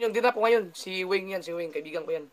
Yung dinap ko ngayon, si Wing yan, si Wing, kaibigan ko yan.